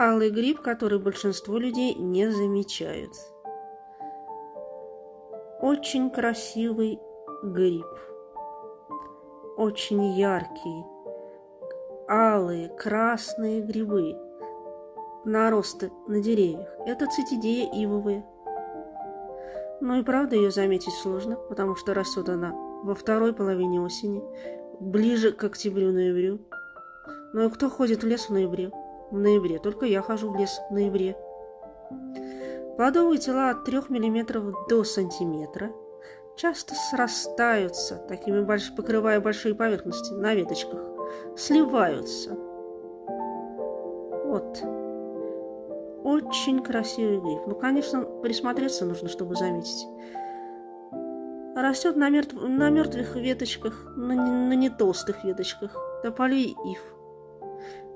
Алый гриб, который большинство людей не замечают. Очень красивый гриб. Очень яркий. Алые, красные грибы. Наросты на деревьях. Это цитидея ивовые. Но и правда ее заметить сложно, потому что растет она во второй половине осени, ближе к октябрю-ноябрю. Но и кто ходит в лес в ноябре? В ноябре. Только я хожу в лес в ноябре. Плодовые тела от 3 мм до сантиметра часто срастаются, такими больш... покрывая большие поверхности на веточках, сливаются. Вот. Очень красивый гриб. Ну, конечно, присмотреться нужно, чтобы заметить. Растет на, мертв... на мертвых веточках, на, на не толстых веточках, тополей ив.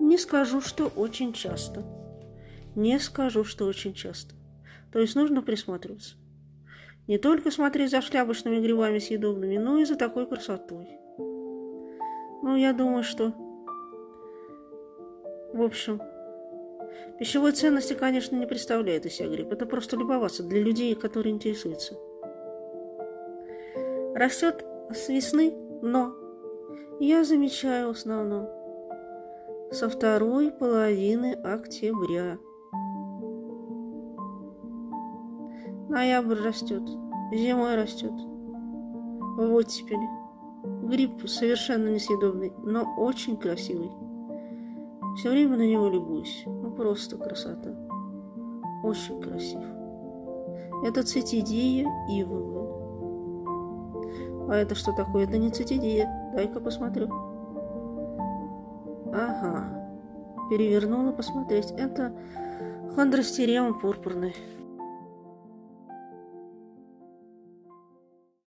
Не скажу, что очень часто. Не скажу, что очень часто. То есть нужно присматриваться. Не только смотреть за шляпочными грибами съедобными, но и за такой красотой. Ну, я думаю, что... В общем, пищевой ценности, конечно, не представляет из себя гриб. Это просто любоваться для людей, которые интересуются. Растет с весны, но я замечаю в основном со второй половины октября. Ноябрь растет, зимой растет. В оттепели. Гриб совершенно несъедобный, но очень красивый. Все время на него любуюсь. Ну, просто красота. Очень красив. Это цитидия ивовая. А это что такое? Это не цитидия. Дай-ка посмотрю. Ага. Перевернула посмотреть. Это хондростериум пурпурный.